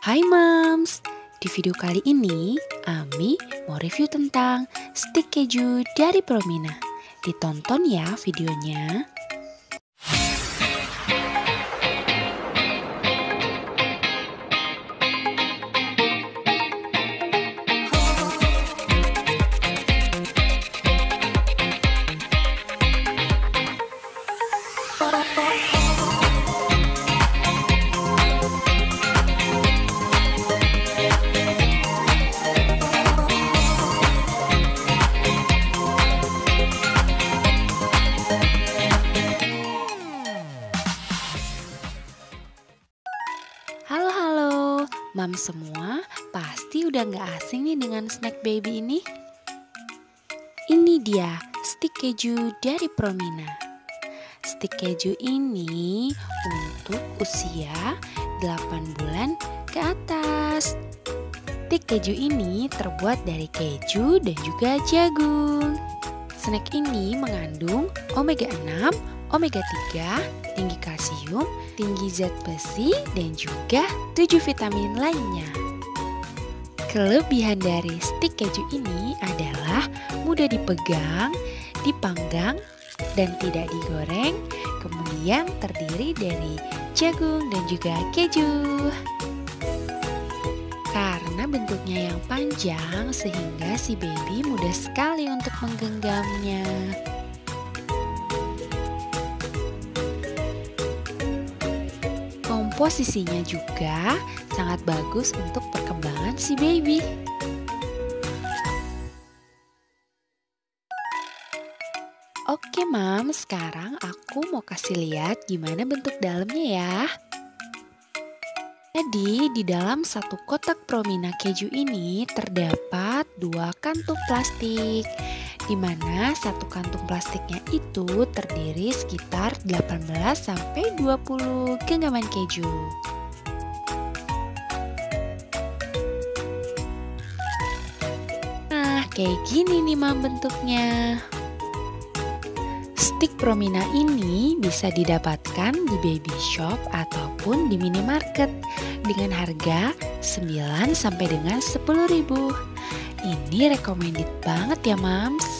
Hai Moms, di video kali ini Ami mau review tentang stick keju dari Promina. Ditonton ya videonya. Mam semua pasti udah gak asing nih dengan snack baby ini. Ini dia stick keju dari Promina. Stick keju ini untuk usia 8 bulan ke atas. Stick keju ini terbuat dari keju dan juga jagung. Snack ini mengandung omega 6, omega 3, tinggi kalsium, tinggi zat besi, dan juga 7 vitamin lainnya. Kelebihan dari stik keju ini adalah mudah dipegang, dipanggang, dan tidak digoreng, kemudian terdiri dari jagung dan juga keju. Karena bentuknya yang panjang sehingga si baby mudah sekali untuk menggenggamnya. Komposisinya juga sangat bagus untuk perkembangan si baby. Oke mam, sekarang aku mau kasih lihat gimana bentuk dalamnya ya. Jadi di dalam satu kotak promina keju ini terdapat dua kantung plastik di mana satu kantung plastiknya itu terdiri sekitar 18 sampai 20 genggaman keju. Nah, kayak gini nih mam bentuknya. Stick Promina ini bisa didapatkan di baby shop ataupun di minimarket dengan harga 9 sampai dengan 10 ribu. Ini recommended banget ya mams.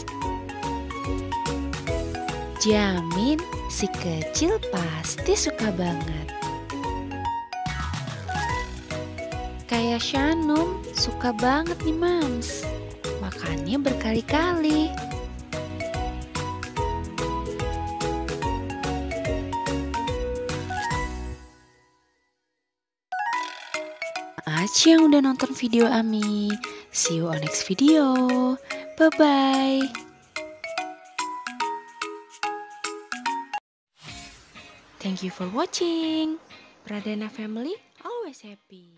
Jamin si kecil pasti suka banget. Kayak Shanum suka banget nih mams. Makannya berkali-kali. aja yang udah nonton video Ami. See you on next video. Bye-bye. Thank you for watching. Pradana family always happy.